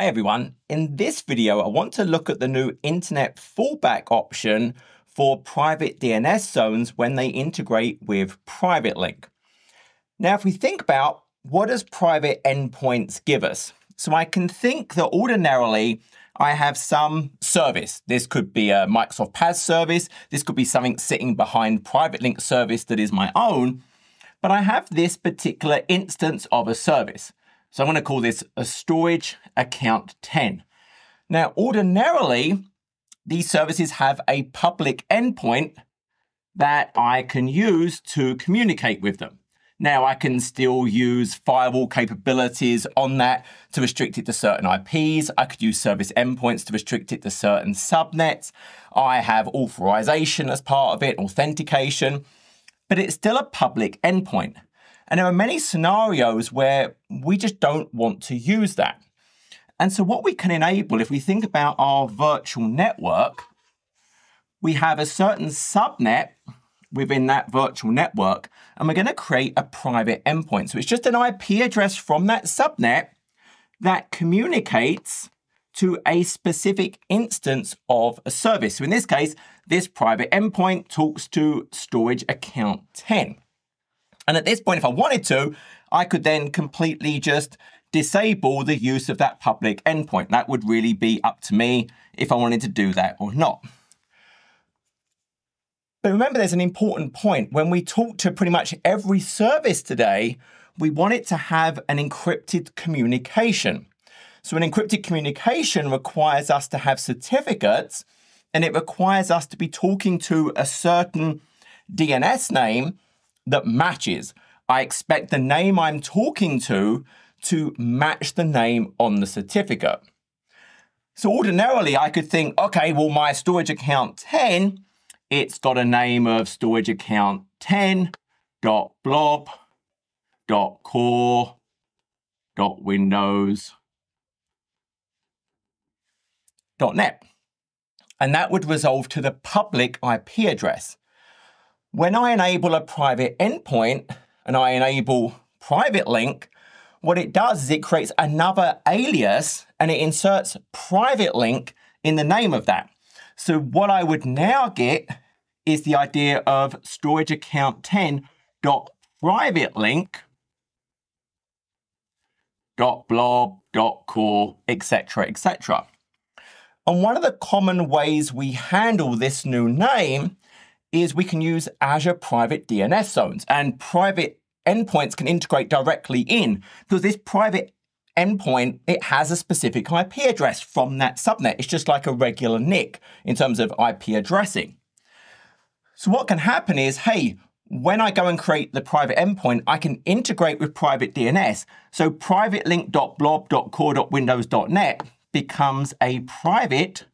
Hey everyone, in this video I want to look at the new internet fallback option for private DNS zones when they integrate with Private Link. Now if we think about what does private endpoints give us? So I can think that ordinarily I have some service. This could be a Microsoft PaaS service. This could be something sitting behind Private Link service that is my own. But I have this particular instance of a service. So I'm going to call this a storage account 10. Now, ordinarily, these services have a public endpoint that I can use to communicate with them. Now, I can still use firewall capabilities on that to restrict it to certain IPs. I could use service endpoints to restrict it to certain subnets. I have authorization as part of it, authentication, but it's still a public endpoint. And there are many scenarios where we just don't want to use that. And so what we can enable, if we think about our virtual network, we have a certain subnet within that virtual network, and we're going to create a private endpoint. So it's just an IP address from that subnet that communicates to a specific instance of a service. So in this case, this private endpoint talks to storage account 10. And at this point, if I wanted to, I could then completely just disable the use of that public endpoint. That would really be up to me if I wanted to do that or not. But remember, there's an important point. When we talk to pretty much every service today, we want it to have an encrypted communication. So an encrypted communication requires us to have certificates and it requires us to be talking to a certain DNS name that matches. I expect the name I'm talking to to match the name on the certificate. So ordinarily I could think, okay, well, my storage account 10, it's got a name of storage account 10 dot blob dot core dot windows dot net. And that would resolve to the public IP address. When I enable a private endpoint and I enable private link, what it does is it creates another alias and it inserts private link in the name of that. So what I would now get is the idea of storage account 10 dot private link dot blob dot core etc etc and one of the common ways we handle this new name is we can use Azure Private DNS Zones and private endpoints can integrate directly in because this private endpoint, it has a specific IP address from that subnet. It's just like a regular NIC in terms of IP addressing. So what can happen is, hey, when I go and create the private endpoint, I can integrate with private DNS. So private link.blob.core.windows.net becomes a private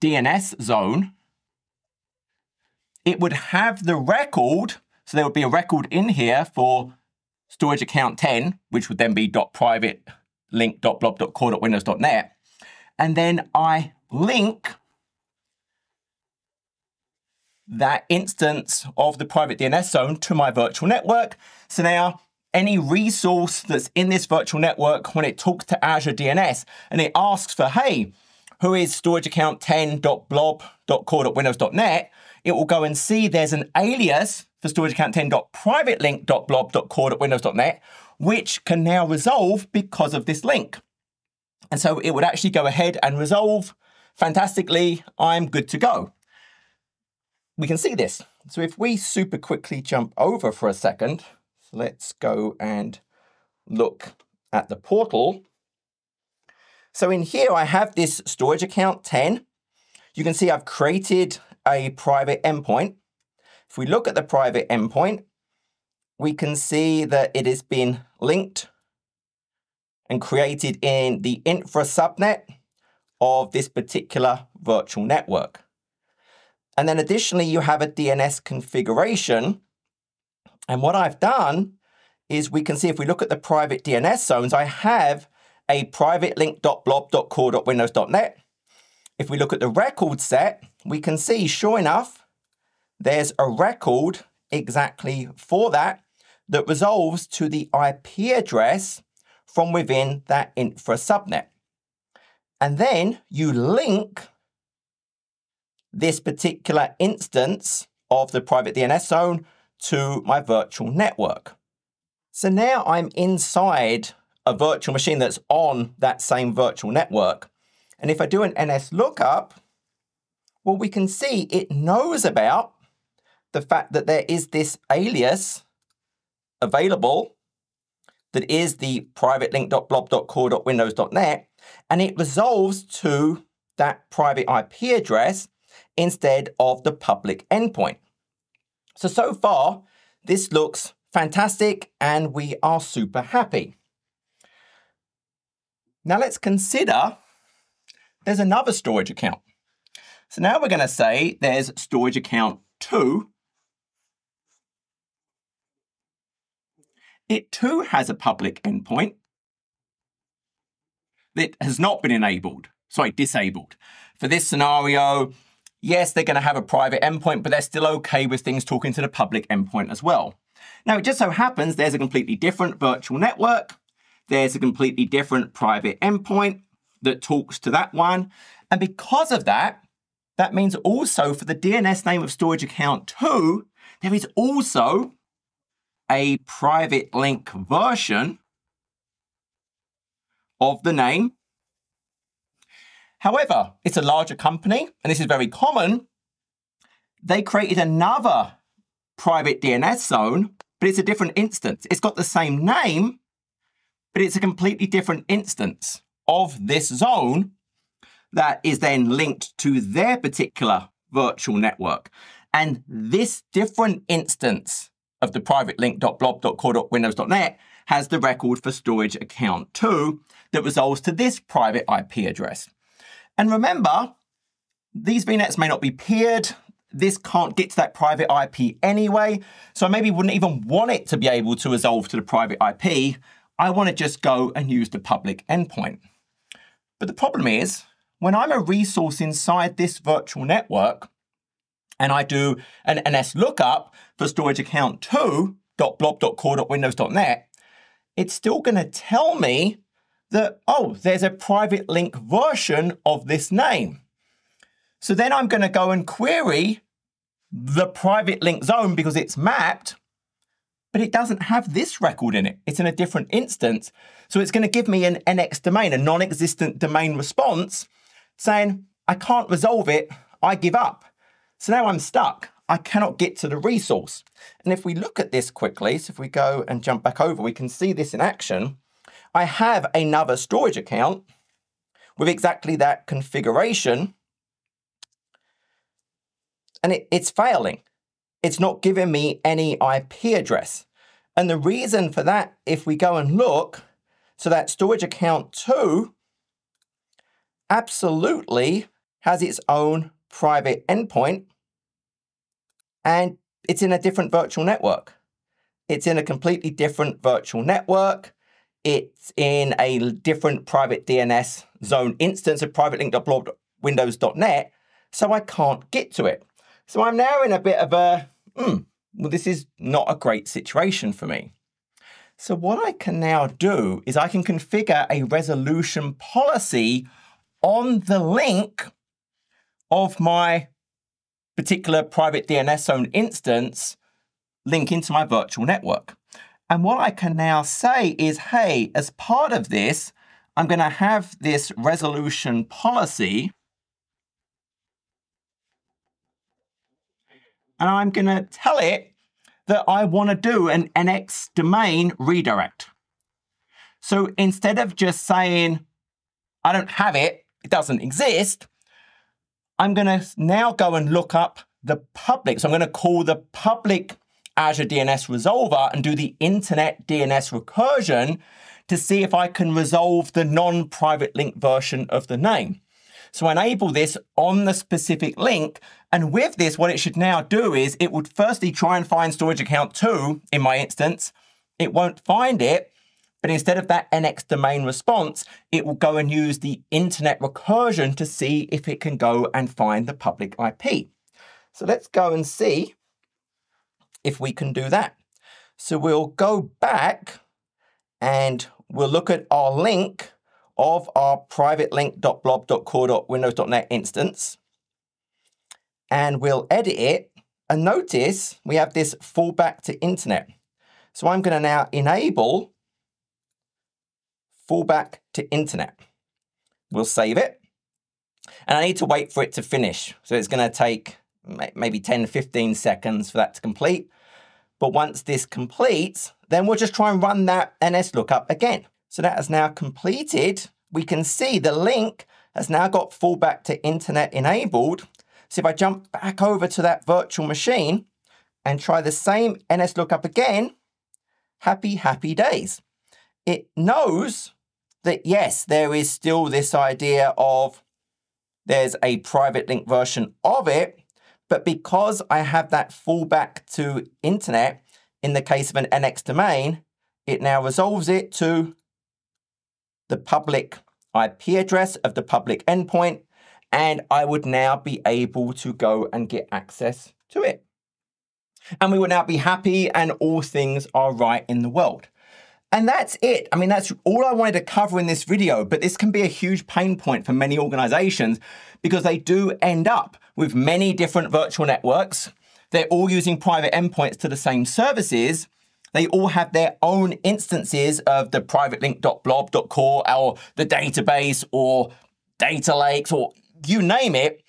DNS zone it would have the record, so there would be a record in here for storage account 10, which would then be .private link.blob.core.windows.net. And then I link that instance of the private DNS zone to my virtual network. So now any resource that's in this virtual network, when it talks to Azure DNS and it asks for, hey, who is storage account 10.blob.core.windows.net, it will go and see there's an alias for storage account 10.privatelink.blob.core.windows.net, which can now resolve because of this link. And so it would actually go ahead and resolve fantastically. I'm good to go. We can see this. So if we super quickly jump over for a second, so let's go and look at the portal. So in here, I have this storage account 10. You can see I've created a private endpoint. If we look at the private endpoint, we can see that it has been linked and created in the infra subnet of this particular virtual network. And then additionally, you have a DNS configuration. And what I've done is we can see if we look at the private DNS zones, I have a private link.blob.core.windows.net. If we look at the record set, we can see, sure enough, there's a record exactly for that that resolves to the IP address from within that infra subnet. And then you link this particular instance of the private DNS zone to my virtual network. So now I'm inside a virtual machine that's on that same virtual network. And if I do an NS lookup, well, we can see it knows about the fact that there is this alias available that is the private link.blob.core.windows.net, and it resolves to that private IP address instead of the public endpoint. So, so far, this looks fantastic and we are super happy. Now let's consider there's another storage account. So now we're going to say there's storage account 2. It too has a public endpoint that has not been enabled, sorry, disabled. For this scenario, yes, they're going to have a private endpoint, but they're still okay with things talking to the public endpoint as well. Now, it just so happens there's a completely different virtual network. There's a completely different private endpoint that talks to that one. And because of that, that means also for the DNS name of storage account 2, there is also a private link version of the name. However, it's a larger company, and this is very common. They created another private DNS zone, but it's a different instance. It's got the same name, but it's a completely different instance of this zone that is then linked to their particular virtual network. And this different instance of the private link.blob.core.windows.net has the record for storage account 2 that resolves to this private IP address. And remember, these VNets may not be peered. This can't get to that private IP anyway, so I maybe wouldn't even want it to be able to resolve to the private IP. I want to just go and use the public endpoint. But the problem is, when I'm a resource inside this virtual network, and I do an NS lookup for storage account 2.blob.core.windows.net, it's still going to tell me that, oh, there's a private link version of this name. So then I'm going to go and query the private link zone because it's mapped, but it doesn't have this record in it. It's in a different instance. So it's going to give me an NX domain, a non existent domain response saying, I can't resolve it, I give up. So now I'm stuck. I cannot get to the resource. And if we look at this quickly, so if we go and jump back over, we can see this in action. I have another storage account with exactly that configuration, and it, it's failing. It's not giving me any IP address. And the reason for that, if we go and look, so that storage account 2 absolutely has its own private endpoint and it's in a different virtual network. It's in a completely different virtual network. It's in a different private DNS zone instance of private link.blob.windows.net, so I can't get to it. So I'm now in a bit of a, hmm, well, this is not a great situation for me. So what I can now do is I can configure a resolution policy on the link of my particular private DNS zone instance link into my virtual network. And what I can now say is, hey, as part of this, I'm going to have this resolution policy. And I'm going to tell it that I want to do an NX domain redirect. So instead of just saying, I don't have it, it doesn't exist, I'm going to now go and look up the public. So I'm going to call the public Azure DNS resolver and do the internet DNS recursion to see if I can resolve the non-private link version of the name. So enable this on the specific link. And with this, what it should now do is it would firstly try and find storage account two in my instance. It won't find it. But instead of that NX domain response, it will go and use the internet recursion to see if it can go and find the public IP. So let's go and see if we can do that. So we'll go back and we'll look at our link of our private link.blob.core.windows.net instance and we'll edit it. And notice we have this fallback to internet. So I'm going to now enable fallback to internet. We'll save it. And I need to wait for it to finish. So it's going to take maybe 10, 15 seconds for that to complete. But once this completes, then we'll just try and run that NS lookup again. So that has now completed. We can see the link has now got fallback to internet enabled. So if I jump back over to that virtual machine and try the same NS lookup again, happy, happy days. It knows that yes, there is still this idea of there's a private link version of it, but because I have that fallback to internet in the case of an NX domain, it now resolves it to the public IP address of the public endpoint, and I would now be able to go and get access to it. And we would now be happy and all things are right in the world. And that's it. I mean, that's all I wanted to cover in this video, but this can be a huge pain point for many organizations because they do end up with many different virtual networks. They're all using private endpoints to the same services. They all have their own instances of the private link.blob.core or the database or data lakes or you name it.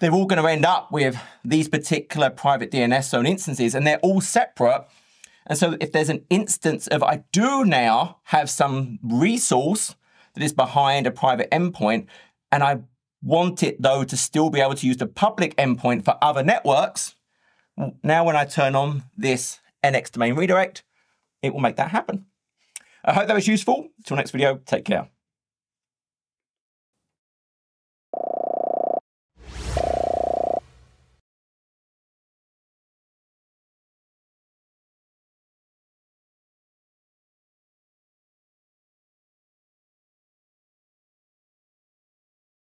They're all going to end up with these particular private DNS zone instances and they're all separate and so if there's an instance of I do now have some resource that is behind a private endpoint, and I want it though to still be able to use the public endpoint for other networks, now when I turn on this NX domain redirect, it will make that happen. I hope that was useful. Until next video, take care.